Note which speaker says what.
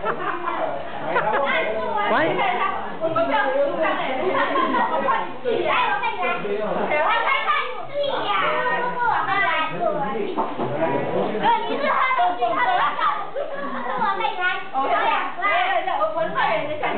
Speaker 1: 我也是我，你看一下，我叫吴三妹。你看他，他好胖，我看一下，他太胖
Speaker 2: 了，是呀，是不我？是。你是他是他是他，是他是我，你看，来来
Speaker 1: 来，我我换人家下。